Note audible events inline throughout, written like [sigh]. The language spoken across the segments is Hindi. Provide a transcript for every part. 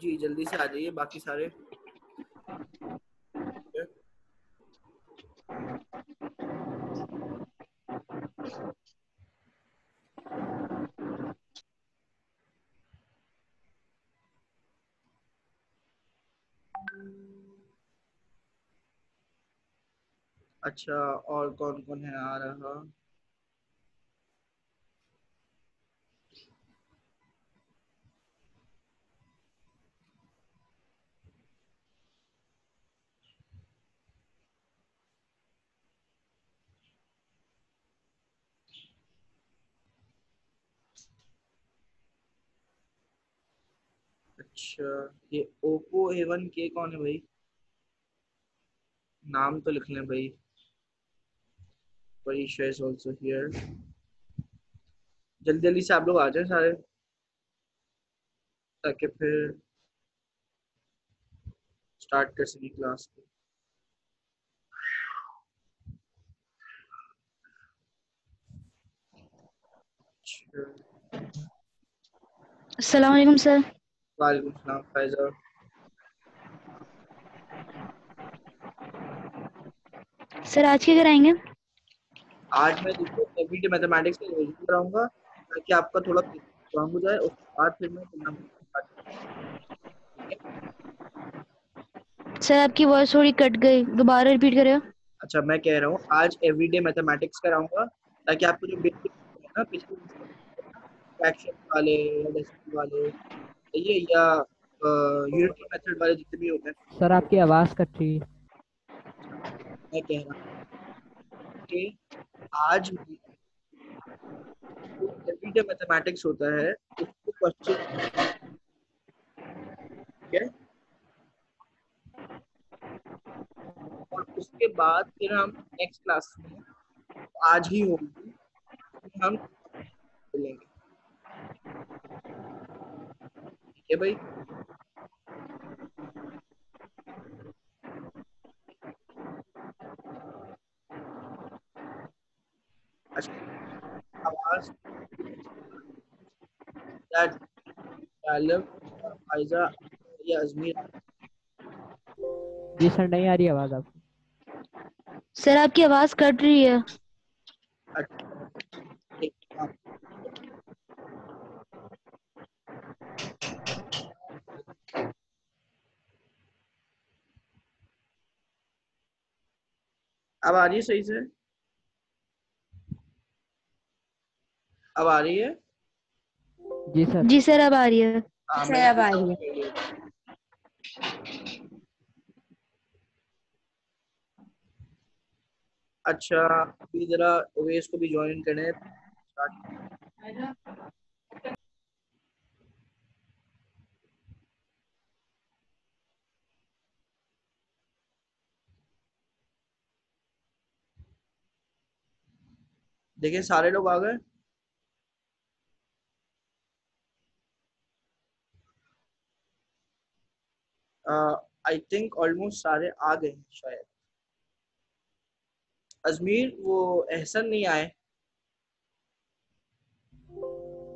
जी जल्दी से आ जाइए बाकी सारे। अच्छा और कौन कौन है आ रहा? अच्छा ये ओप्पो ए वन के कौन है भाई? नाम तो लिख लें भाई। परीक्षा इज़ ऑल्सो हियर जल्दी जल्दी से आप लोग आ जाए सारे, ताकि फिर स्टार्ट कर सकें क्लास को। अस्सलाम वालेकुम सर वालेकुम सलाम फैजल सर आज क्या कराएँगे? आज मैं देखो एवरीडे मैथमेटिक्स का रिवीजन कराऊँगा ताकि आपका थोड़ा स्ट्रांग हो जाए उसके बाद फिर मैं सर आपकी वॉइस थोड़ी कट गई। दोबारा रिपीट करें अच्छा मैं कह रहा हूँ आज एवरीडे मैथमेटिक्स कराऊँगा ताकि आपको जो बेसिक है ना पिछले फ्रैक्शन वाले या डेसिमल वाले ये या यूनिटी मेथड वाले जितने भी होते हैं। सर आपकी आवाज़ कट रही है। मैं कह रहा हूँ कि आज एवरीडे मैथमेटिक्स होता है उसको क्वेश्चन ठीक है और उसके बाद फिर हम नेक्स्ट क्लास में आज ही होंगे हम मिलेंगे ठीक है भाई? आवाज़। या अजमीर। जी सर नहीं आ रही आवाज़ आपकी। सर आपकी आवाज़ कट रही है अच्छा, एक काम अब आ रही सही से? अब आ रही है? जी सर। जी सर अब आ रही है। हाँ, सर, अब आ रही है। अच्छा अभी जरा ओवेस को भी ज्वाइन करें। देखिए सारे लोग आ गए। आई थिंक ऑलमोस्ट सारे आ गए शायद। अजमीर वो एहसन नहीं आए।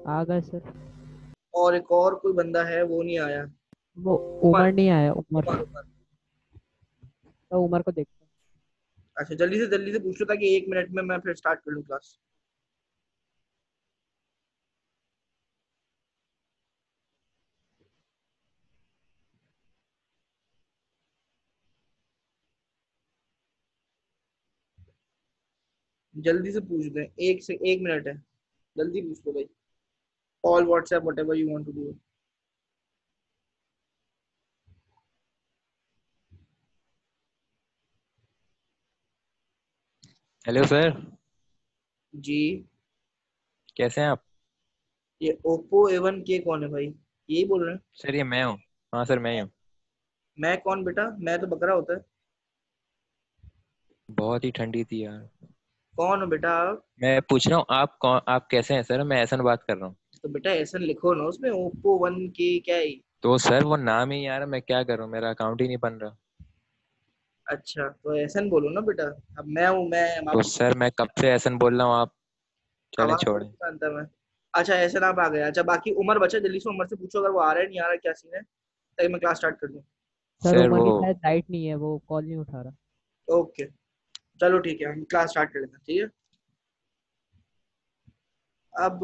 आ गए सर। और एक और कोई बंदा है वो नहीं आया। वो उमर नहीं आया उमर। उमर, उमर। तो उमर को देखते अच्छा जल्दी से जल्दी से पूछ लो ताकि एक मिनट में मैं फिर स्टार्ट कर लूँ क्लास जल्दी से पूछ दें, एक से, एक मिनट है। जल्दी पूछ लो भाई। All WhatsApp whatever you want to do hello sir. जी। कैसे हैं आप? ये ओप्पो ए वन के कौन है भाई? यही बोल रहे हैं। सर ये मैं हूँ। हाँ सर मैं ही हूँ। मैं कौन बेटा? मैं तो बकरा होता है। बहुत ही ठंडी थी यार। कौन हो बेटा आप? मैं पूछ रहा हूँ आप कौन आप कैसे हैं सर? मैं ऐसा बात कर रहा हूँ। तो बेटा ऐसा लिखो ना उसमें ओप्पो वन के क्या है? तो सर वो नाम ही यार मैं क्या करूँ? मेरा अकाउंट ही नहीं बन रहा। अच्छा तो ऐसा बोलो ना बेटा। अब मैं हूँ मैं तो सर मैं कब से ऐसा बोल रहा हूँ आप चले छोड़े। अच्छा ऐसा आप आ गया अच्छा बाकी उमर बचा जल्दी से उमर से पूछो अगर वो आ रहा है नहीं आ रहा क्या सीन है? ताकि मैं क्लास स्टार्ट कर दूँ। सर वो शायद लाइट नहीं है वो कॉल नहीं उठा रहा। ओके। चलो ठीक है हम क्लास स्टार्ट कर लेते हैं ठीक है? अब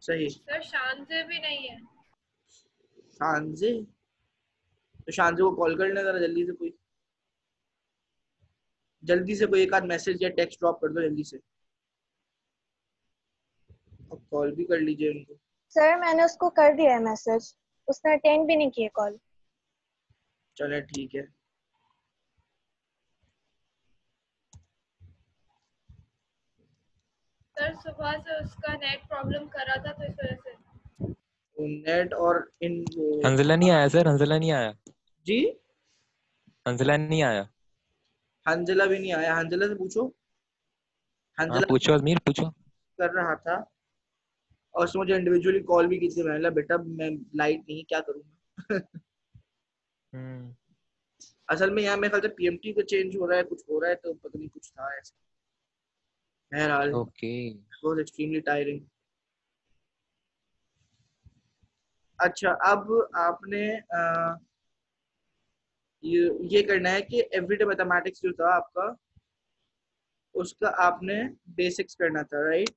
सही। सर शांति भी नहीं है। शानजे तो शानजे को कॉल कर लेना जरा जल्दी से कोई। जल्दी से कोई एक आध मैसेज या टेक्स्ट ड्रॉप कर दो जल्दी से। अब कॉल भी कर लीजिए उनको। सर मैंने उसको कर दिया है मैसेज उसने अटेंड भी नहीं किया कॉल चले ठीक है। सर सुबह से उसका नेट प्रॉब्लम कर रहा था तो इस वजह से। तो नेट और इन हंजला नहीं आया सर हंजला नहीं आया? जी? हंजला नहीं आया। हंजला भी नहीं आया। हंजला से पूछो। हाँ हंजला पूछो अजमीर पूछो। कर रहा था। और उसने मुझे इंडिविजुअली कॉल भी की थी। मैंने बोला बेटा मैं लाइट नहीं क्या करूँगा? हम्म। असल में यहाँ मेरे ख्याल से पीएमटी का चेंज हो रहा है कुछ हो रहा है तो पता नहीं कुछ था ऐसा। बहरहाल। ओके। was extremely tiring अच्छा अब आपने अ, ये करना है कि एवरीडे मैथमेटिक्स जो था आपका, उसका आपने बेसिक्स करना था राइट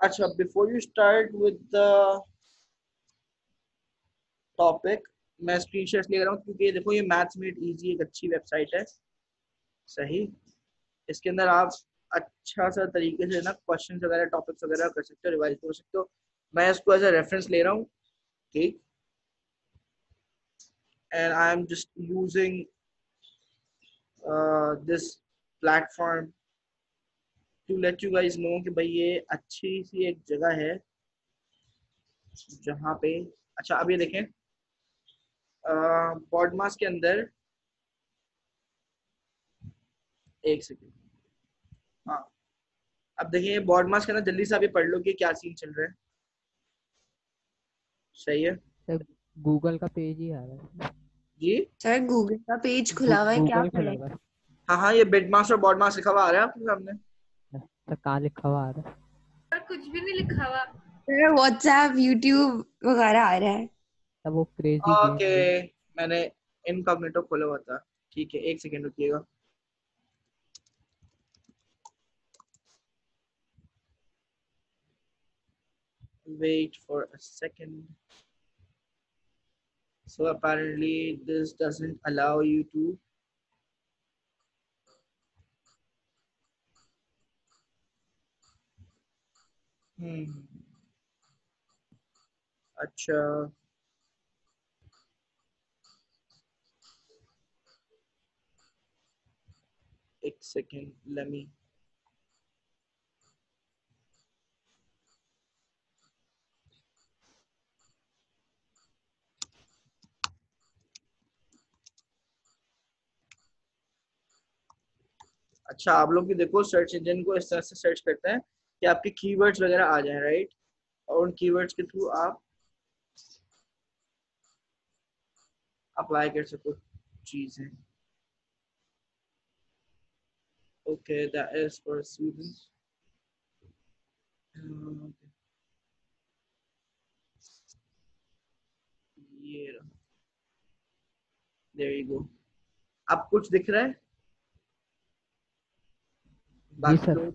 अच्छा before you start with the topic मैं स्क्रीन स्क्रीनशॉट्स ले रहा हूँ क्योंकि देखो, ये मैथ्स मेड इजी एक अच्छी वेबसाइट है। सही? इसके अंदर आप अच्छा सा तरीके से ना क्वेश्चंस वगैरह टॉपिक्स वगैरह कर सकते हो रिवाइज कर सकते हो। मैं इसको एज अ रेफरेंस ले रहा हूँ। ठीक? And I am just using this platform to let you guys know कि भाई ये अच्छी सी एक जगह है जहाँ पे अच्छा अब ये देखें। पॉडमास के अंदर, एक सेकेंड हाँ। अब देखिए बॉडमास के अंदर जल्दी से अभी पढ़ लो कि क्या सीन चल रहा है। सही है। सर गूगल का पेज ही आ रहा है। जी? सर गूगल का पेज खुला हुआ है क्या खुला है? हाँ। हाँ ये बिडमास और बॉडमास लिखा हुआ आ रहा है आपके सामने। सर कहाँ लिखा हुआ आ रहा है? सर कुछ भी नहीं लिखा हुआ। सर व्हाट्सएप यूट्यूब वगैरह आ रहा है। सर वो क्रेजी ओके मैंने इनकॉग्निटो खोला हुआ था। ठीक है एक सेकेंड रुकिएगा। wait for a second. So apparently this doesn't allow you to Hmm. Acha. One second, let me अच्छा आप लोग भी देखो सर्च इंजन को इस तरह से सर्च करते हैं कि आपके कीवर्ड्स वगैरह आ जाए राइट और उन कीवर्ड्स के थ्रू आप अप्लाई कर सको चीज़ें। ओके यू गो अब कुछ दिख रहा है? बाकी सर।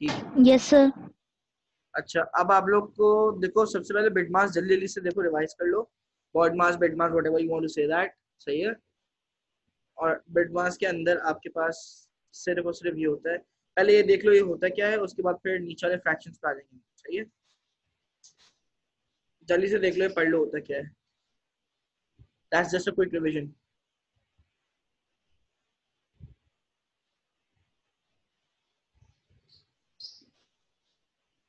ठीक यस सर अच्छा अब आप लोग को देखो सबसे पहले बिटमास जल्दी जल्दी से देखो रिवाइज कर लो। BODMAS BIDMAS whatever you want to say that सही है? और बिटमास के अंदर आपके पास सिर्फ़ और सिर्फ़ ये होता है। पहले ये देख लो ये होता क्या है उसके बाद फिर नीचे वाले फ्रैक्शंस पे आ जाएँगे सही है? जल्दी से देख लो ये पढ़ लो होता क्या है। That's just a quick revision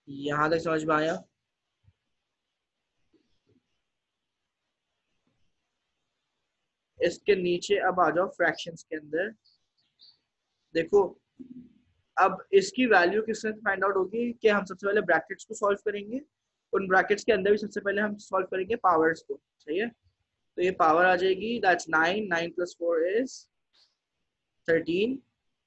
यहाँ तक समझ में आया? इसके नीचे अब आ जाओ फ्रैक्शंस के अंदर। देखो, अब इसकी वैल्यू किससे फाइंड आउट होगी कि हम सबसे पहले ब्रैकेट्स को सॉल्व करेंगे, उन ब्रैकेट्स के अंदर भी सबसे पहले हम सॉल्व करेंगे पावर्स को, सही है? तो ये पावर आ जाएगी that's nine nine plus four is thirteen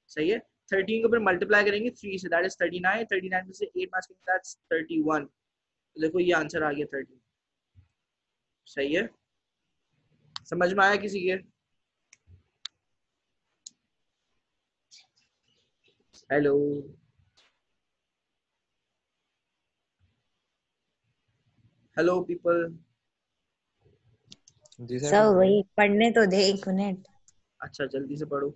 सही है? थर्टीन के ऊपर मल्टीप्लाई करेंगे थ्री से that is thirty nine thirty nine में से एट मार्क्स करेंगे दैट्स थर्टी वन तो देखो ये आंसर आ गया थर्टी सही है? समझ में आया किसी के? हेलो हेलो पीपल जी सर। सब वही पढ़ने तो दे एक मिनट। अच्छा जल्दी से पढ़ो।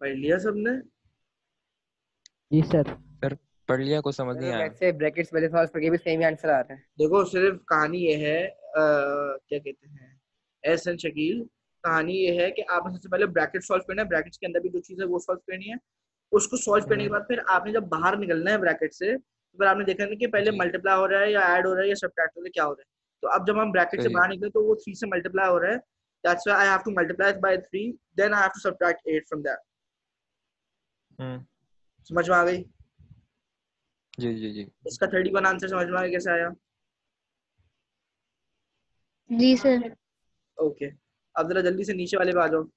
पढ़ लिया सबने? जी सर। सर पढ़ लिया कुछ समझ नहीं आया। वैसे ब्रैकेट्स वाले सवाल करके भी सेम ही आंसर आ रहा है। देखो सिर्फ़ कहानी ये है अ, क्या कहते हैं एस एन शकील कहानी ये है कि आपने सबसे पहले ब्रैकेट सॉल्व करना है ब्रैकेट्स के अंदर भी जो चीज़ है वो सॉल्व करनी है उसको सॉल्व करने के बाद फिर आपने जब बाहर निकलना है ब्रैकेट से तो फिर आपने देखना है कि पहले मल्टीप्लाई हो रहा है या ऐड हो रहा है या सब्ट्रैक्ट हो रहा है क्या हो रहा है। तो अब जब हम ब्रैकेट से बाहर निकले तो वो थ्री से मल्टीप्लाई हो रहा है that's why I have to multiply by three then I have to subtract eight from that hmm समझ में आ गई? जी जी जी। इसका थर्टी वन आंसर समझ में आ गया कैसे आया? जी सर ओके अब जरा जल्दी से नीचे वाले पे आ जाओ।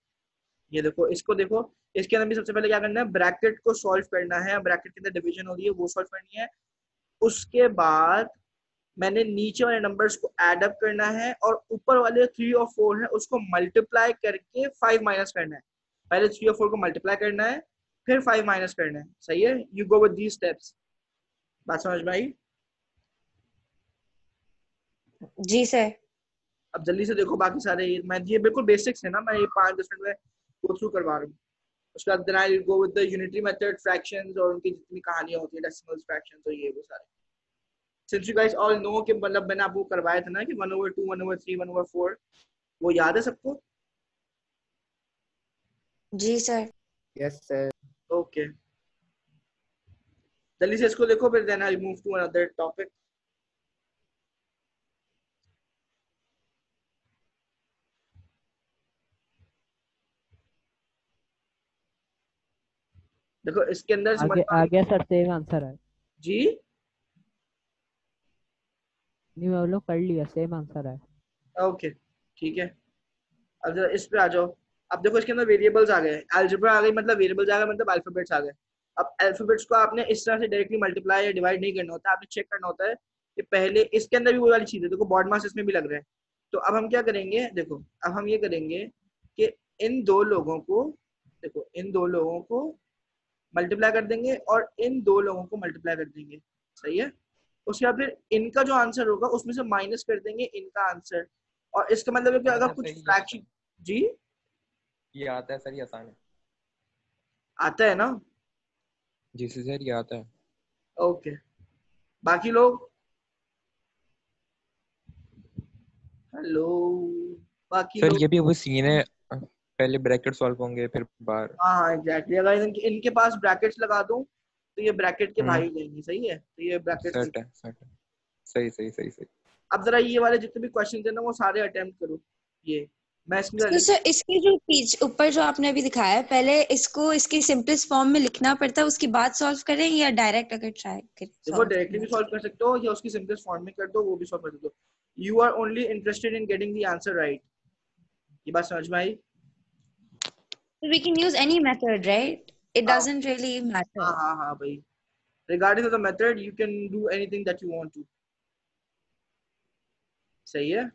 ये देखो इसको देखो। इसके अंदर भी सबसे पहले क्या करना है? ब्रैकेट को सॉल्व करना है। ब्रैकेट के अंदर डिवीज़न हो रही है वो सॉल्व करनी है। उसके बाद मैंने नीचे वाले नंबर्स को ऐड अप करना है और ऊपर वाले थ्री और फोर है उसको मल्टीप्लाई करके फाइव माइनस करना है। पहले थ्री और फोर को मल्टीप्लाई करना है फिर फाइव माइनस करना है। सही है? You go with these steps बात समझ में आई? जी सर अब जल्दी से देखो बाकी सारे। ये मैं ये बिल्कुल बेसिक्स है ना मैं ये पाँच दस मिनट में गो थ्रू करवा रहा हूँ। उसके बाद then I go with the unitary method fractions और उनकी जितनी कहानियाँ होती हैं डेसिमल्स फ्रैक्शंस और ये वो सारे। Since you guys all know कि मतलब मैंने आपको करवाया था ना कि 1 ओवर 2 1 ओवर 3 1 ओवर 4 वो याद है सबको? जी सर यस सर ओके जल्दी से इसको देखो फिर then I move to another topic देखो इसके अंदर आगे में आ- आ गया सर सेम आंसर है। जी? नहीं मैं लोग कर लिया सेम आंसर है। ओके ठीक है। अब जरा इस पे आ जाओ। अब देखो इसके अंदर वेरिएबल्स आ गए अलजेब्रा आ गई मतलब वेरिएबल्स आ गए मतलब अल्फाबेट्स आ गए। अब अल्फाबेट्स को आपने इस तरह से डायरेक्टली मल्टीप्लाई या डिवाइड नहीं करना होता आपने चेक करना होता है कि पहले इसके अंदर भी वो वाली चीज़ है। देखो बॉड मास इसमें भी लग रहा है। तो अब हम क्या करेंगे? देखो अब हम ये करेंगे कि इन दो लोगों को देखो इन दो लोगों को मल्टीप्लाई कर देंगे और इन दो लोगों को मल्टीप्लाई कर देंगे। सही है? उसके बाद फिर इनका जो आंसर होगा उसमें से माइनस कर देंगे इनका आंसर और इसका मतलब है कि अगर मतलब कुछ फ्रैक्शन जी? ये आता है सर ये आसान है। आता है ना? जी जी सर ये आता है। ओके। बाकी लोग? हेलो बाकी सर ये भी वो सीन है पहले ब्रैकेट सॉल्व होंगे फिर बाहर। हाँ हाँ एग्जैक्टली अगर इनके, इनके पास ब्रैकेट्स लगा दूँ तो ये ब्रैकेट के हम्म। भाई जाएँगे सही है? तो ये ब्रैकेट सेट है सेट है सही सही सही सही। अब जरा ये वाले जितने भी क्वेश्चन है ना वो सारे अटेम्प्ट करो ये। मैं इसमें तो सर इसके जो पीछ ऊपर जो आपने अभी दिखाया है पहले इसको इसकी सिंपलेस्ट फॉर्म में लिखना पड़ता है उसके बाद सॉल्व करें या डायरेक्ट अगर ट्राई करें? देखो डायरेक्टली भी सॉल्व कर सकते हो या उसकी सिंपलेस्ट फॉर्म में कर दो वो भी सॉल्व कर हो। You are only interested in getting the answer right ये बात समझ में आई? So we can use any method, right? It हाँ। doesn't really matter. हाँ हाँ हाँ भाई। Regardless of the method you can do anything that you want to सही है?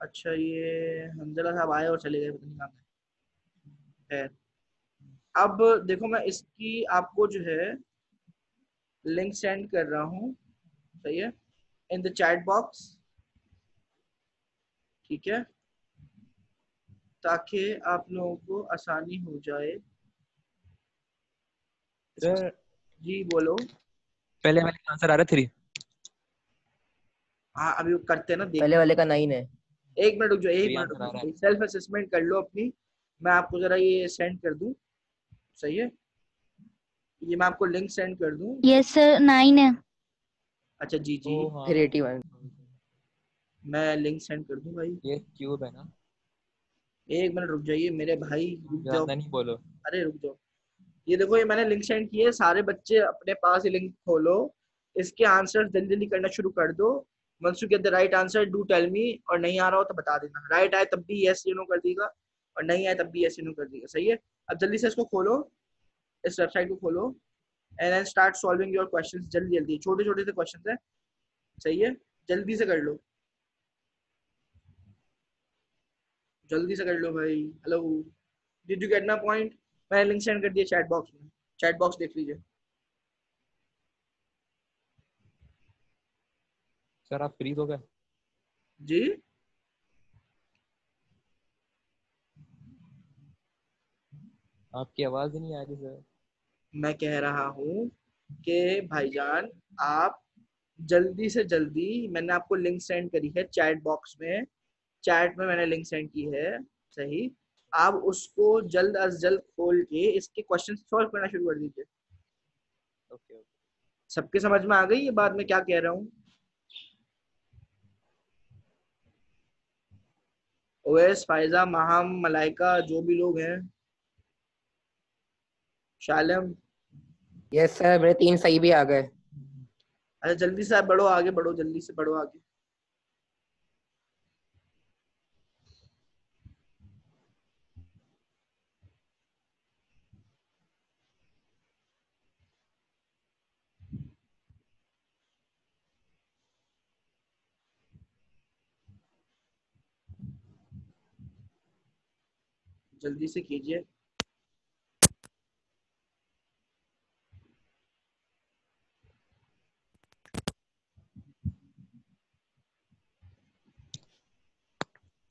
अच्छा ये हमजला साहब आए और चले गए पता नहीं कहाँ गए। अब देखो मैं इसकी आपको जो है लिंक सेंड कर रहा हूँ। सही है? इन द चैट बॉक्स ठीक है? ताकि आप लोगों को आसानी हो जाए। जी बोलो। पहले वाले का आंसर आ रहा थ्री हाँ अभी वो करते हैं ना पहले वाले का नाइन है। एक मिनट रुक जाओ एक मिनट है। सेल्फ असेसमेंट कर लो अपनी। मैं आपको जरा ये सेंड कर दूँ। सही है? ये मैं आपको लिंक सेंड कर दूँ। यस सर नाइन है। अच्छा जी जी। हाँ। फिर 81 मैं लिंक सेंड कर दूँ भाई? ये क्यूब है ना? एक मिनट रुक जाइए मेरे भाई रुक जाओ। नहीं बोलो। अरे रुक जाओ। ये देखो ये मैंने लिंक सेंड किए सारे बच्चे अपने पास ये लिंक खोलो। इसके आंसर जल्दी जल्दी करना शुरू कर दो। Once you get the right answer do tell me और नहीं आ रहा हो तो बता देना। राइट आए तब भी यस यू नो कर देगा। और नहीं आए तब भी यस यू नो कर देगा। सही है? अब जल्दी से इसको खोलो। इस वेबसाइट को खोलो। And then start solving your questions जल्दी जल्दी। छोटे छोटे से क्वेश्चंस है। सही है? जल्दी से कर लो। जल्दी से कर लो भाई। Hello did you get my point मैंने लिंक सेंड कर दिया चैट बॉक्स में। चैट बॉक्स देख लीजिए। सर आप फ्री हो गए जी आपकी आवाज़ ही नहीं आ रही सर मैं कह रहा हूँ कि भाईजान आप जल्दी से जल्दी मैंने आपको लिंक सेंड करी है चैट बॉक्स में चैट में मैंने लिंक सेंड की है सही आप उसको जल्द अज जल्द खोल के इसके क्वेश्चन सॉल्व करना शुरू कर दीजिए ओके ओके सबके समझ में आ गई ये बात मैं क्या कह रहा हूँ ओएस फायजा महाम मलाइका जो भी लोग हैं। शालम। यस सर मेरे तीन सही भी आ गए। अच्छा जल्दी से आप बढ़ो आगे बढ़ो जल्दी से बढ़ो आगे। जल्दी से कीजिए।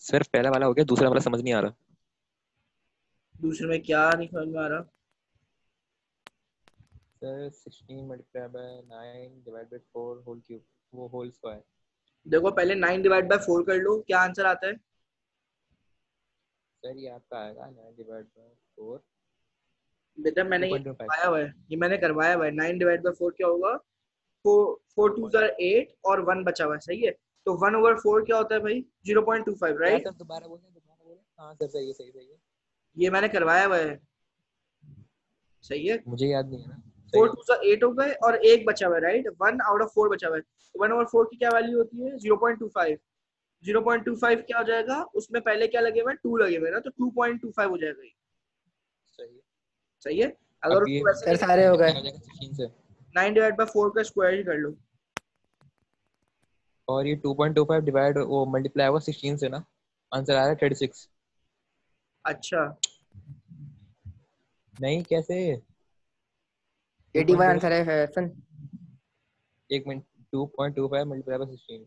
सर पहला वाला हो गया दूसरा वाला समझ नहीं आ रहा। दूसरे में क्या नहीं समझ में आ रहा? Sir 16 multiply by 9 divide by 4 whole cube वो होल स्क्वायर देखो पहले नाइन डिवाइड बाय फोर कर लो क्या आंसर आता है? सर ये आपका आएगा 9 डिवाइड बाय 4 बेटा मैंने ये करवाया हुआ है। ये मैंने करवाया हुआ है। नाइन डिवाइड बाय फोर क्या होगा? फोर फोर टू जार एट और वन बचा हुआ है। सही है? तो वन ओवर फोर क्या होता है भाई? Zero point two five right दोबारा बोलें दोबारा बोलें हाँ। सर सही है सही सही है। ये मैंने करवाया हुआ है। सही है? मुझे याद नहीं है ना। फोर टू जार एट हो गए और एक बचा हुआ है right one out of four बचा हुआ है। वन ओवर फोर की क्या वैल्यू होती है? Zero point two five zero point two five क्या हो जाएगा? उसमें पहले क्या लगे हुए टू लगे हुए ना तो टू पॉइंट टू फाइव हो जाएगा ये। सही है। सही है? अगर उसको वैसे सर सारे हो गए। आ जाएगा 16 से नाइन डिवाइड बाय फोर का स्क्वायर ही कर लो। और ये 2.25 डिवाइड वो मल्टीप्लाई होगा 16 से ना? आंसर आ रहा है 36 अच्छा। नहीं कैसे? 81 आंसर है हसन एक मिनट 2.25 मल्टीप्लाई बाय 16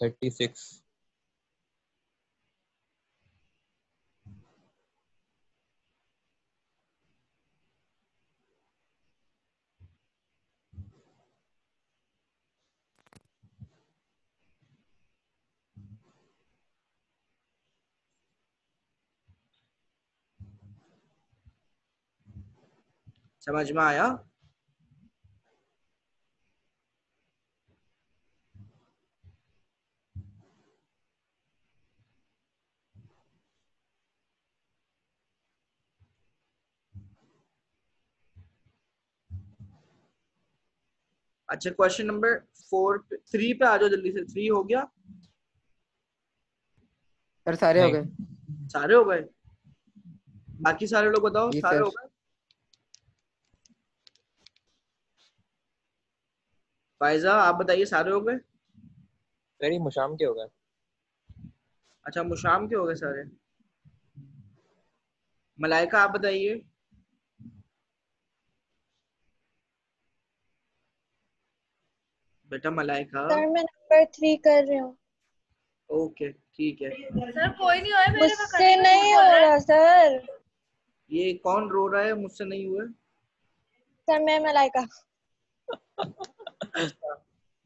36 समझ में आया अच्छा क्वेश्चन नंबर फोर थ्री पे आ जाओ जल्दी से। थ्री हो गया। सर सारे हो गए? सारे हो गए? बाकी सारे लोग बताओ सारे हो गए? फायजा आप बताइए सारे हो गए? सर ये मुशाम के होगा अच्छा मुशाम के हो गए सारे। मलाइका आप बताइए। बेटा मलाइका सर मैं नंबर थ्री कर रही हूँ। ओके ठीक है। सर कोई नहीं होया मेरे मुझसे नहीं हो रहा सर। ये कौन रो रहा है? मुझसे नहीं हुआ। सर मैं मलाइका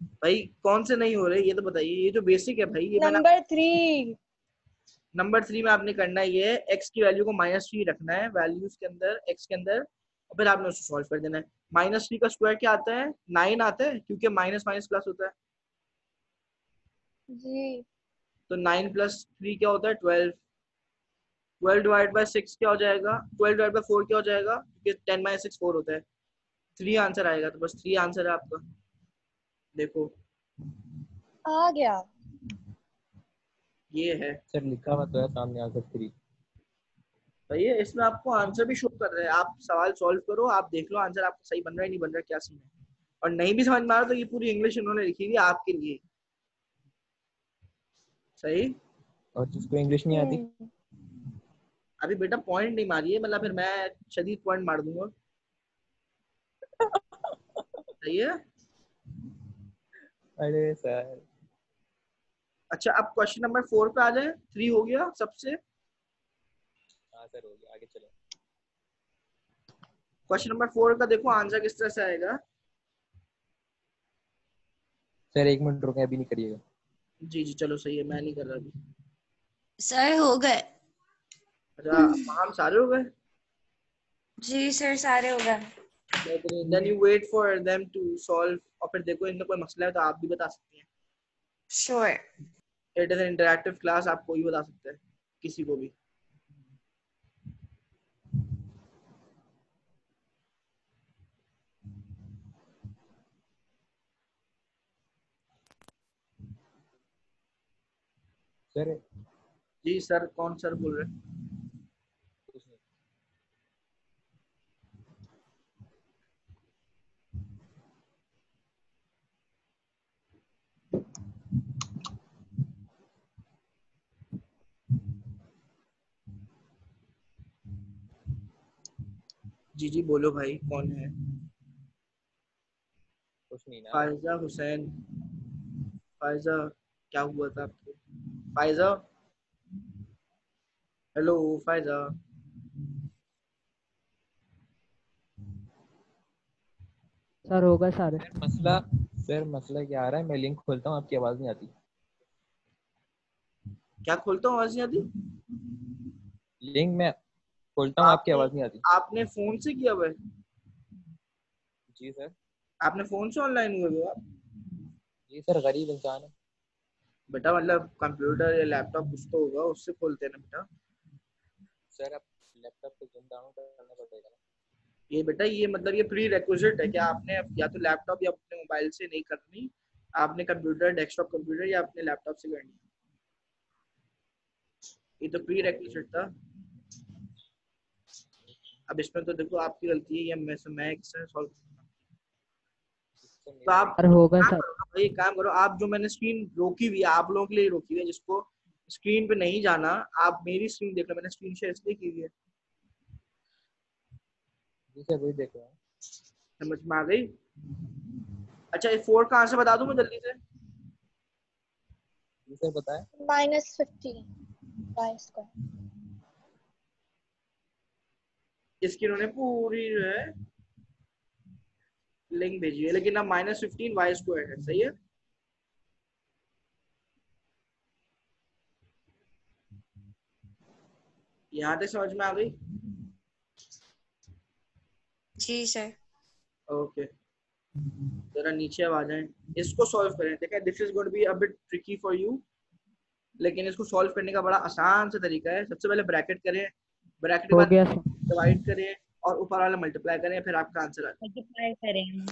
भाई कौन से नहीं हो रहे? ये तो बताइए। ये जो बेसिक है भाई ये नंबर थ्री नंबर थ्री में आपने करना है ये एक्स की वैल्यू को माइनस थ्री रखना है। वैल्यूज़ के अंदर एक्स के अंदर और फिर आपने उसको सॉल्व कर देना है। माइनस थ्री का स्क्वायर क्या आता है? नाइन आता है क्योंकि माइनस माइनस प्लस होता है। जी। तो नाइन प्लस थ्री क्या होता है? Twelve. Twelve divide by six क्या हो जाएगा? ट्वेल्व डिवाइड बाय फोर क्या हो जाएगा? क्योंकि टेन माइनस सिक्स फोर होता है। थ्री आंसर आएगा तो बस थ्री आंसर है आपका। देखो। आ गया। ये है। सर लिखा हुआ तो है सामने आंसर थ्री सही है इसमें आपको आंसर भी शो कर रहे हैं। आप सवाल सॉल्व करो आप देख लो आंसर आपको सही बन रहा है नहीं बन रहा क्या सीन है। और नहीं भी समझ में आ रहा तो ये पूरी इंग्लिश उन्होंने लिखी हुई आपके लिए। सही? और जिसको इंग्लिश नहीं आती। हम्म, अभी बेटा पॉइंट नहीं मारिए मतलब फिर मैं शदीद पॉइंट मार दूँगा। सही है? अरे सर। अच्छा अब क्वेश्चन नंबर फोर पे आ जाए। थ्री हो गया सबसे। हाँ सर हो गया आगे चलो। क्वेश्चन नंबर फोर का देखो आंसर किस तरह से आएगा? सर एक मिनट रुके अभी नहीं करिएगा। जी जी चलो सही है मैं नहीं कर रहा अभी। सर हो गए। अच्छा हम सारे हो गए? जी सर सारे हो गए। Then you wait for them to solve और फिर देखो इनमें कोई मसला है तो आप भी बता सकती हैं। Sure it is an interactive class आप कोई बता सकते हैं किसी को भी। सर? जी सर कौन सर बोल रहे हैं? जी जी बोलो भाई कौन है? फायजा हुसैन। फायजा क्या हुआ था फायजा हेलो फायजा सर होगा सारे। सर मसला सर मसला क्या आ रहा है? मैं लिंक खोलता हूँ आपकी आवाज़ नहीं आती। क्या खोलता हूँ आवाज़ नहीं आती? लिंक में खोलता हूँ आपकी आपने- आवाज़ नहीं आती। आपने फ़ोन से किया हुआ है जी सर। आपने फ़ोन से ऑनलाइन हुए हो आप? जी सर गरीब इंसान है। बेटा मतलब कंप्यूटर या लैपटॉप कुछ तो होगा उससे खोलते हैं ना बेटा। सर आप लैपटॉप पे जिम डाउन करना पड़ेगा ये बेटा ये मतलब ये प्री रिक्विजिट है कि आपने या तो लैपटॉप या अपने मोबाइल से नहीं करनी आपने कंप्यूटर डेस्कटॉप कंप्यूटर या अपने लैपटॉप से करनी। ये तो प्री रिक्विजिट था। अब इसमें तो देखो आपकी गलती है ये मैं मैं किस सॉल्व तो आप होगा सर भाई एक काम करो आप जो मैंने स्क्रीन रोकी हुई है आप लोगों के लिए रोकी हुई है जिसको स्क्रीन पे नहीं जाना आप मेरी स्क्रीन देख लो मैंने स्क्रीन शेयर इसलिए की हुई है। जी सर वही देख रहा हूँ। समझ में आ गई? अच्छा ये फोर का आंसर बता दूँ मैं जल्दी से? सर बताएँ। माइनस फिफ्टीन वाई स्क्वायर इसकी उन्होंने पूरी जो है लिंक भेजी है लेकिन अब माइनस फिफ्टीन वाई स्क्वायर है सही है? यहाँ तक समझ में आ गई? जी सर ओके जरा नीचे अब आ जाएँ। इसको सॉल्व करें। देखा this is going be a bit tricky for you लेकिन इसको सॉल्व करने का बड़ा आसान सा तरीका है। सबसे पहले ब्रैकेट करें। ब्रैकेट के बाद डिवाइड करें। और ऊपर वाला मल्टीप्लाई करें फिर आपका आंसर आ मल्टीप्लाई करें।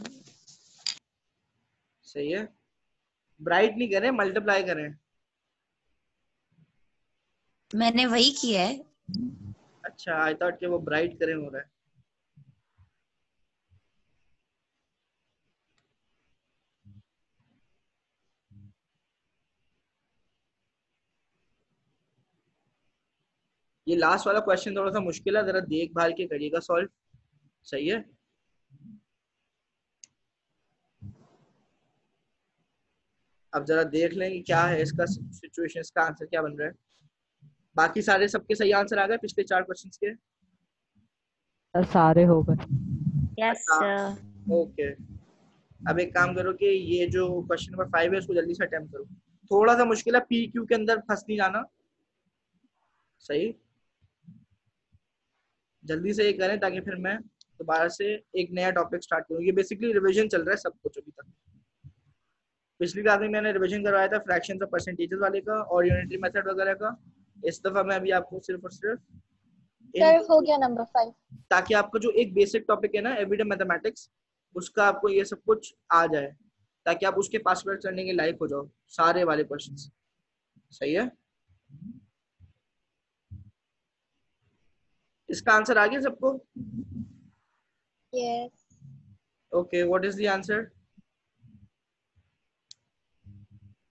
सही है? ब्राइट नहीं करें मल्टीप्लाई करें। मैंने वही किया है। अच्छा आई थॉट कि वो ब्राइट करें हो रहा है। ये लास्ट वाला क्वेश्चन थोड़ा सा मुश्किल है जरा देखभाल के करिएगा सॉल्व सही है? अब जरा देख लें कि क्या है इसका सिचुएशन इसका आंसर क्या बन रहा है। बाकी सारे सबके सही आंसर आ गए पिछले चार क्वेश्चंस के? सर सारे हो गए। यस हाँ। ओके अब एक काम करो कि ये जो क्वेश्चन नंबर फाइव है उसको जल्दी से अटेम्प्ट करो। थोड़ा सा मुश्किल है पी क्यू के अंदर फंस नहीं जाना। सही? जल्दी से ये करें ताकि फिर मैं दोबारा से एक नया टॉपिक स्टार्ट करूँ। ये बेसिकली रिवीजन चल रहा है सब कुछ अभी तक। पिछली क्लास में मैंने रिवीजन करवाया था फ्रैक्शन ऑफ़ परसेंटेजेस वाले का और यूनिटरी मेथड वगैरह का। इस दफ़ा मैं अभी आपको सिर्फ़ और सिर्फ़ सर हो गया नंबर फाइव ताकि आपका जो एक बेसिक टॉपिक है ना एवरीडे मैथमेटिक्स उसका आपको ये सब कुछ आ जाए। ताकि आप उसके पासवर्ड करने के लायक हो जाओ सारे वाले क्वेश्चंस सही है? इसका आंसर आ गया सबको? Yes okay what is the answer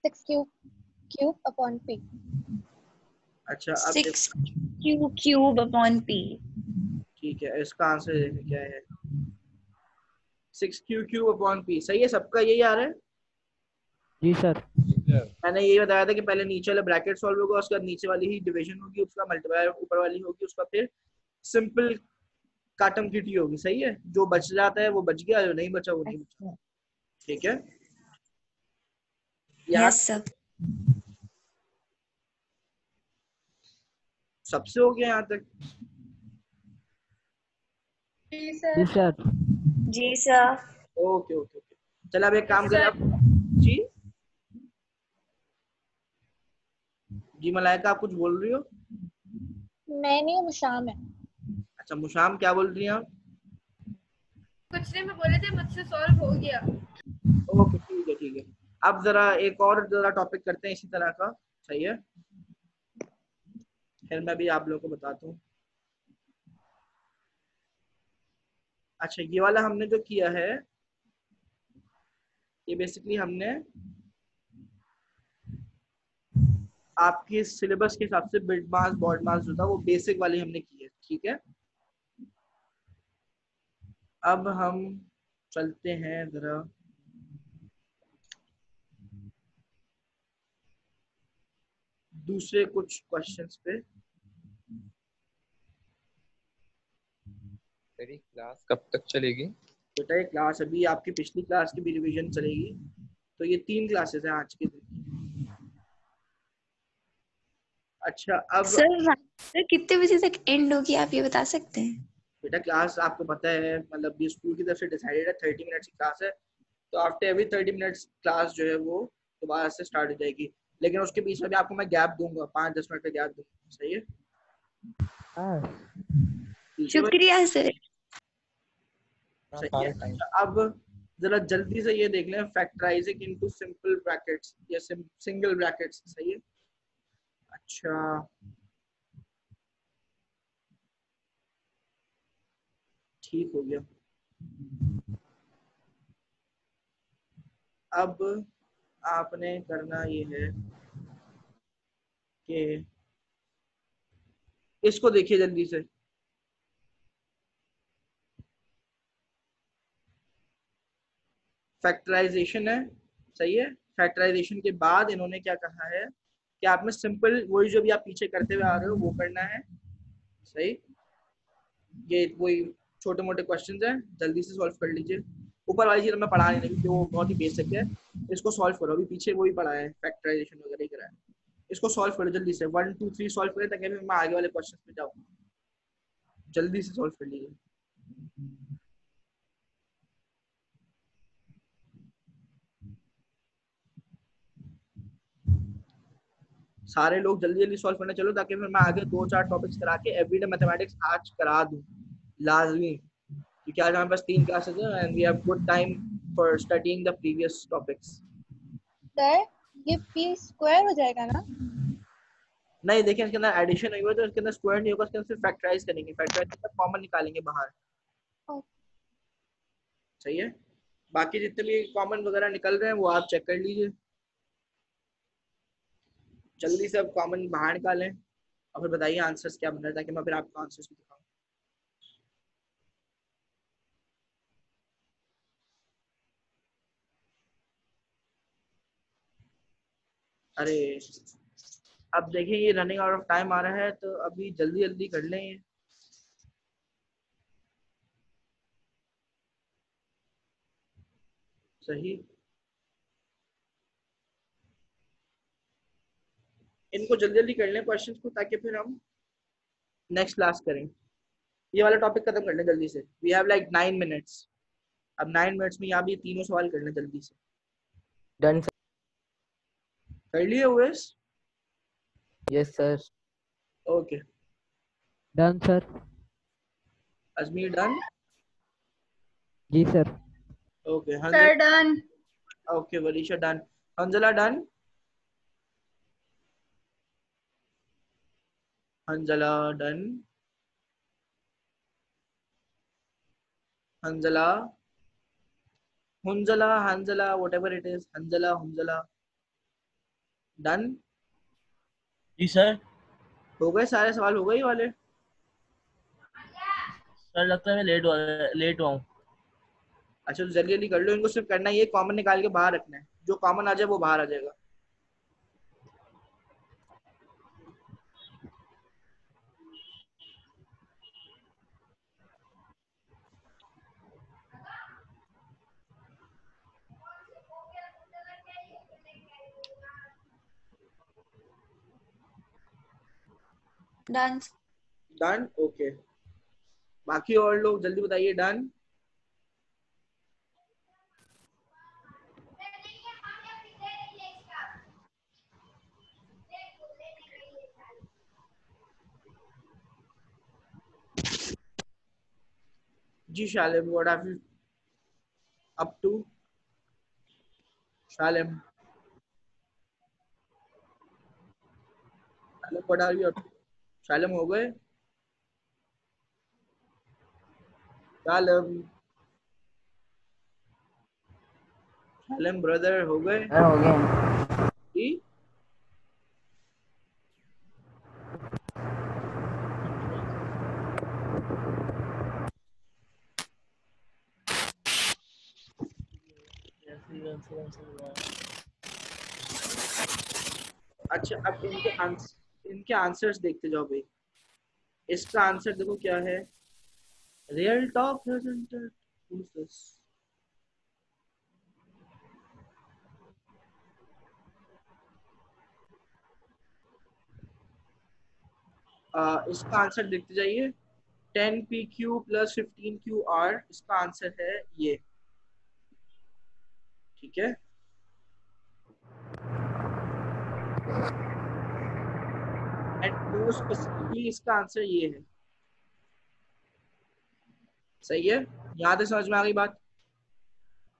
six cube cube upon P अच्छा अब six Q cube upon P ठीक है इसका आंसर देखिए क्या है। Six Q Q upon P सही है सबका यही आ रहा है? जी सर। मैंने यही बताया था कि पहले नीचे वाला ब्रैकेट सॉल्व होगा उसके बाद नीचे वाली ही डिवीज़न होगी उसका मल्टीप्लाई ऊपर वाली होगी उसका फिर सिंपल काटम किटी होगी सही है? जो बच जाता है वो बच गया जो नहीं बचा वो नहीं बचा। ठीक है? यस सर सबसे हो गया यहाँ तक। जी सर जी सर ओके ओके ओके चल अब एक काम करें। आप जी? जी मलाइका आप कुछ बोल रही हो? मैं नहीं हूँ मुशाम है। अच्छा मुशाम क्या बोल रही हैं आप? कुछ नहीं मैं बोले थे मुझसे सॉल्व हो गया। ओके ठीक है ठीक है। अब जरा एक और जरा टॉपिक करते हैं इसी तरह का। सही है? फिर मैं भी आप लोगों को बताता हूँ। अच्छा ये वाला हमने जो किया है ये बेसिकली हमने आपके सिलेबस के हिसाब से बिल्ड मास बॉड मास जो था वो बेसिक वाली हमने की है ठीक है? अब हम चलते हैं जरा। दूसरे कुछ क्वेश्चंस पे। तेरी क्लास कब तक चलेगी? बेटा ये क्लास अभी आपकी पिछली क्लास की भी रिवीजन चलेगी। तो ये तीन क्लासेस हैं आज के दिन। अच्छा अब सर सर कितने बजे तक एंड होगी आप ये बता सकते हैं? बेटा क्लास आपको पता है मतलब ये स्कूल की तरफ़ से डिसाइडेड है थर्टी मिनट्स की क्लास है तो after every thirty minutes class जो है वो दोबारा से स्टार्ट हो जाएगी। लेकिन उसके बीच में भी आपको मैं गैप दूँगा पाँच दस मिनट का गैप दूँगा सही है? हाँ? शुक्रिया सर सही है। अच्छा, अब जरा जल्दी से ये देख लें फैक्टराइजिंग इनटू सिंपल ब्रैकेट्स या सिंगल ब्रैकेट्स सही है? अच्छा। ठीक हो गया। अब आपने करना ये है कि इसको देखिए जल्दी से। फैक्टराइजेशन है, सही है? फैक्टराइजेशन के बाद इन्होंने क्या कहा है कि आप में सिंपल वही जो भी आप पीछे करते हुए आ रहे हो वो करना है। सही? ये वही छोटे मोटे क्वेश्चन हैं, जल्दी से सॉल्व कर लीजिए। ऊपर वाली चीज़ मैं पढ़ा नहीं लगी वो बहुत ही बेसिक है, इसको सॉल्व करो। अभी पीछे वही पढ़ा है फैक्टराइजेशन वगैरह ही करा है। इसको सॉल्व करो जल्दी से। वन टू थ्री सॉल्व करें, ताकि मैं आगे वाले क्वेश्चन पे जाऊँ। जल्दी से सॉल्व कर लीजिए। सारे लोग जल्दी जल्दी सॉल्व करने। चलो, ताकि फिर मैं आगे दो चार टॉपिक्स करा के एवरीडे मैथमेटिक्स आज करा दूँ। लाजमी। क्योंकि आज हमारे पास तीन क्लासेस हैं and we have good time for studying the previous topics sir ये पी स्क्वायर हो जाएगा ना? नहीं देखिए इसके अंदर एडिशन नहीं हुआ तो इसके अंदर स्क्वायर नहीं होगा इसके अंदर सिर्फ़ फैक्टराइज करेंगे। फैक्टराइज करके कॉमन निकालेंगे बाहर। Okay. सही है? बाकी जितने भी कॉमन वगैरह निकल रहे हैं वो आप चेक कर लीजिए। जल्दी से अब कॉमन बाहर निकालें। और फिर बताइए आंसर्स क्या बन रहा है ताकि मैं फिर आपको आंसर्स अरे, अब देखिए ये रनिंग आउट ऑफ़ टाइम आ रहा है तो अभी जल्दी जल्दी कर लें ये। सही। इनको जल्दी जल्दी कर लें क्वेश्चंस को, ताकि फिर हम नेक्स्ट क्लास करें। ये वाला टॉपिक खत्म कर लें जल्दी से। We have like nine minutes अब नाइन मिनट्स में यहाँ भी तीनों सवाल कर लें जल्दी से। डन कर लिए OS yes sir okay done sir Ajmer done ji sir okay sir done okay Varisha done Hanzala done Hanzala done Hanzala Hunzala Hanzala whatever it is. Hanzala Hunzala done ji sir हो गए सारे सवाल? हो गए ही वाले? सर लगता है मैं लेट हुआ लेट हुआ हूँ। अच्छा तो जल्दी जल्दी कर लो। इनको सिर्फ़ करना है ये कॉमन निकाल के बाहर रखना है। जो कॉमन आ जाए वो बाहर आ जाएगा। डन डन ओके बाकी और लोग, जल्दी बताइए done ji, Shalim what have you up to Shalim. Shalim what are you up to Shalim हो गए। शालिम। शालिम ब्रदर हो गए। हाँ हो जी। अच्छा अब इनके आंसर इनके आंसर्स देखते जाओ भाई। इसका आंसर देखो क्या है। रियल टॉक इसका आंसर देखते जाइए। Ten P Q plus fifteen Q R, इसका आंसर है ये। ठीक है? एंड मोर स्पेसिफिकली इसका आंसर ये है। सही है? यहाँ तक समझ में आ गई बात?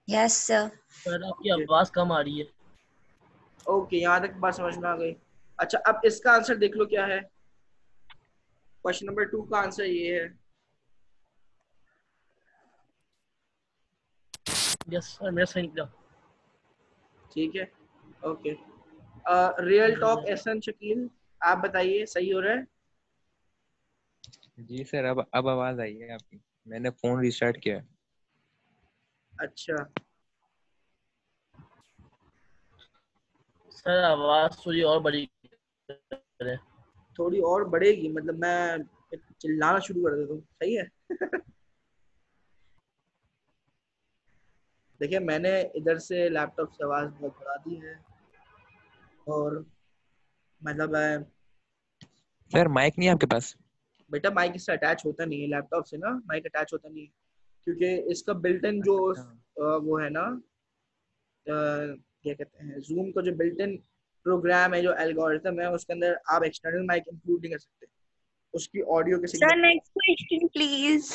यस सर सर आपकी आवाज़ कम आ रही है। ओके यहाँ तक बात समझ में आ गई। अच्छा अब इसका आंसर देख लो क्या है। क्वेश्चन नंबर टू का आंसर ये है। यस सर मेरा सही निकला ठीक है? Okay real talk Ehsan Shakeel आप बताइए सही हो रहा है? जी सर अब अब आवाज़ आई है आपकी। मैंने फ़ोन रिस्टार्ट किया है। अच्छा। सर आवाज़ थोड़ी और बड़ी थोड़ी और बढ़ेगी मतलब मैं चिल्लाना शुरू कर देता हूँ। सही है? [laughs] देखिए मैंने इधर से लैपटॉप से आवाज़ बहुत बढ़ा दी है और मतलब सर माइक नहीं है आपके पास? बेटा माइक इससे अटैच होता नहीं है लैपटॉप से ना माइक अटैच होता नहीं है। क्योंकि इसका बिल्ट इन जो अच्छा। वो है ना क्या कहते हैं जूम का जो बिल्ट इन प्रोग्राम है जो एल्गोरिथम है उसके अंदर आप एक्सटर्नल माइक इंक्लूड नहीं कर सकते। उसकी ऑडियो के सर नेक्स्ट क्वेश्चन प्लीज़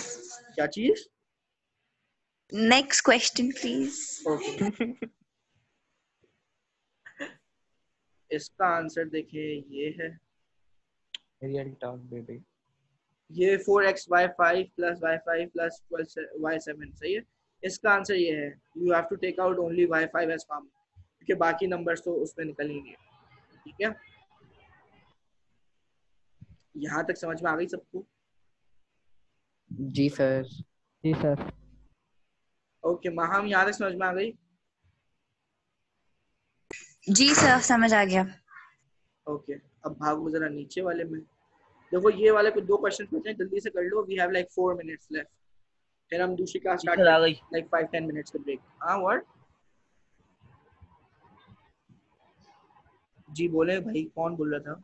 क्या चीज़? नेक्स्ट क्वेश्चन प्लीज़ ओके इसका आंसर देखिए ये है। रियल टॉक बेबी ये four X Y five plus Y five plus Y seven सही है? इसका आंसर ये है you have to take out only Y five as common क्योंकि बाकी नंबर्स तो उसमें निकल ही नहीं ठीक है? यहाँ तक समझ में आ गई सबको? जी सर जी सर ओके माहम यहाँ तक समझ में आ गई? जी सर समझ आ गया। ओके अब भागो जरा नीचे वाले में। देखो ये वाले कुछ दो क्वेश्चन पूछे जल्दी से कर लो। We have like four minutes left फिर हम दूसरी का स्टार्ट आ गई। लाइक फाइव टेन मिनट्स का ब्रेक हाँ वर्ड जी बोले भाई कौन बोल रहा था?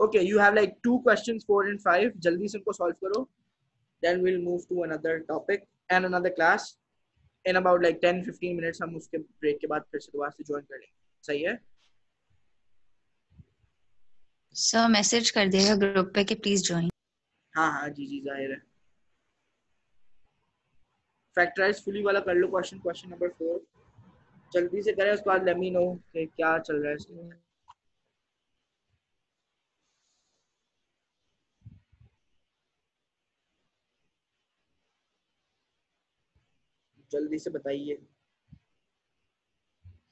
Okay you have like two questions four and five जल्दी से उनको सॉल्व करो। Then we'll move to another topic and another class in about like 10 15 minutes हम उसके break के बाद फिर से दोबारा से join कर। लेंगे सही है? सर मैसेज कर देगा ग्रुप पे कि प्लीज़ ज्वाइन हाँ हाँ जी जी ज़ाहिर है। फैक्टराइज फुली वाला कर लो क्वेश्चन क्वेश्चन नंबर फोर जल्दी से करें उसके बाद लेट मी नो कि क्या चल रहा है। इसमें जल्दी से बताइए।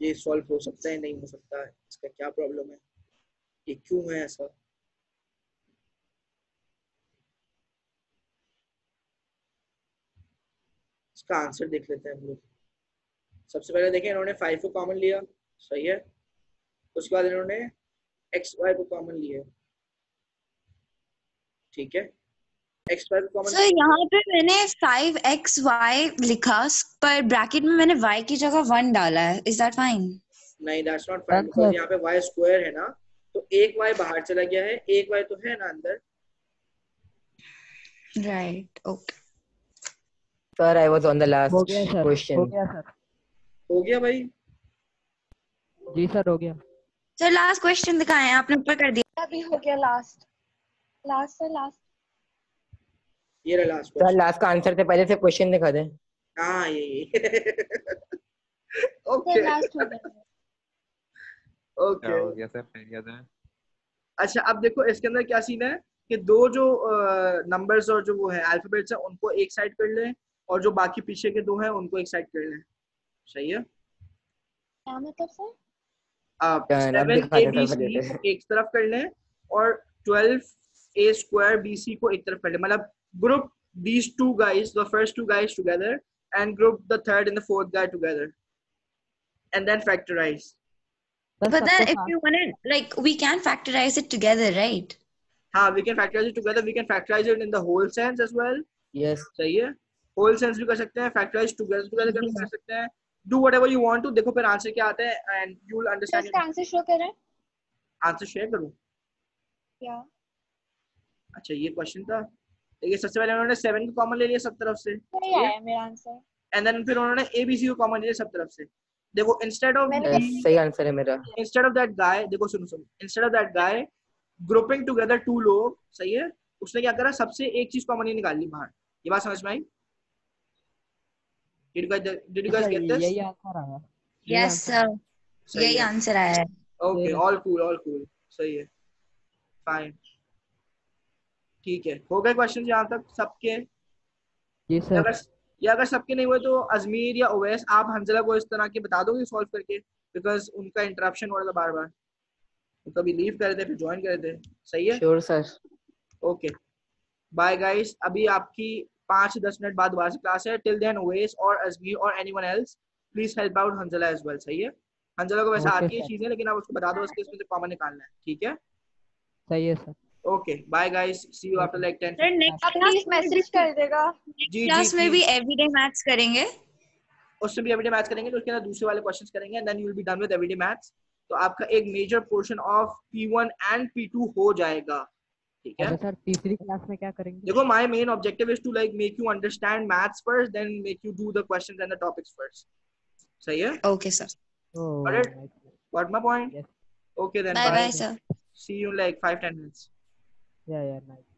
ये सॉल्व हो सकता है, नहीं हो सकता है? इसका क्या प्रॉब्लम है? ये क्यों है ऐसा? इसका आंसर देख लेते हैं हम लोग। सबसे पहले देखें, इन्होंने फाइव को कॉमन लिया। सही है। उसके बाद इन्होंने एक्स वाई को कॉमन लिया ठीक है एक्स वाई को कॉमन सर यहाँ पे मैंने फाइव एक्स वाई लिखा पर ब्रैकेट में मैंने y की जगह वन डाला है। इज़ दैट फाइन नहीं दैट्स नॉट फाइन बिकॉज़ यहाँ पे y स्क्वायर है ना तो एक y बाहर चला गया है एक y तो है ना अंदर। Right okay Sir, I was on the last हो गया हो गया सर हो गया भाई। जी सर हो गया। सर लास्ट क्वेश्चन दिखाएँ आपने ऊपर कर दिया। अभी हो गया लास्ट लास्ट से लास्ट ये रहा लास्ट क्वेश्चन last का आंसर से पहले से क्वेश्चन दिखा दें। हाँ ये ओके लास्ट [laughs] हो गया। ओके हो गया सर फिर क्या था अच्छा अब देखो इसके अंदर क्या सीन है कि दो जो नंबर्स और जो वो है अल्फाबेट्स है उनको एक साइड कर लें और जो बाकी पीछे के दो हैं उनको एक साइड कर लें। सही है? क्या मतलब सर आप सेवन ए बी सी। एक तरफ़ कर लें और twelve A square B C को एक तरफ़ कर लें। मतलब Group these two guys the first two guys together and group the third and the fourth guy together and then factorize sir But then सबको if you want to, like, we can factorize it together, right? हाँ we can factorize it together we can factorize it in the whole sense as well Yes. सही है whole sense भी कर सकते हैं factorize together together कर कर सकते हैं do whatever you want to देखो फिर आंसर क्या आता है and you will sir understand इसका आंसर शो करें आंसर शेयर करूँ क्या अच्छा ये क्वेश्चन था देखिए सबसे पहले उन्होंने सेवन को कॉमन ले लिया सब तरफ़ से। सही आया मेरा आंसर एंड देन फिर उन्होंने एबीसी को कॉमन लिया सब तरफ़ से। देखो इंस्टेड ऑफ़ सही आंसर है मेरा। इंस्टेड ऑफ़ दैट गाय देखो सुनो सुनो। Instead of that guy grouping together two लोग सही है? उसने क्या करा? सबसे एक चीज़ कॉमन ही निकाल ली बाहर। ये बात समझ में आई? Did you guys did you guys सर, get this? यही आंसर आया। sir. सही यही आंसर आया है। Okay all cool all cool सही है। फाइन ठीक है। हो गए क्वेश्चन यहाँ तक सबके? जी सर। अगर या अगर सबके नहीं हुए तो अजमीर या ओवैस आप हंजला को इस तरह के बता दोगे सॉल्व करके? बिकॉज़ उनका इंटरप्शन हो रहा था बार बार वो कभी लीव कर रहे थे फिर ज्वाइन कर रहे थे। सही है? Sure sir okay bye guys अभी आपकी पाँच से दस मिनट बाद दोबारा से क्लास है। टिल देन ओवेस और अजमीर और anyone else please help out Hanzala as well सही है? हंजला को वैसे Okay, आती है चीज़ें लेकिन आप उसको बता दो उसके इसमें से कॉमन निकालना है। ठीक है? सही है sir okay bye guys see you after like 10 Sir, next आप class प्लीज़ में भी- मैसेज कर देगा जी class में भी everyday maths करेंगे उससे भी एवरीडे मैथ्स करेंगे तो उसके अंदर दूसरे वाले क्वेश्चंस करेंगे and then you will be done with everyday maths तो आपका एक major portion of P1 and P2 हो जाएगा ठीक है अच्छा सर तीसरी क्लास में क्या करेंगे देखो my main objective is to like make you understand maths first then make you do the questions and the topics first सही है Okay, sir. Oh, Got it? Got my point? Yes. Okay then. Bye bye. bye, sir. See you in like five ten minutes. Yeah, yeah, nice.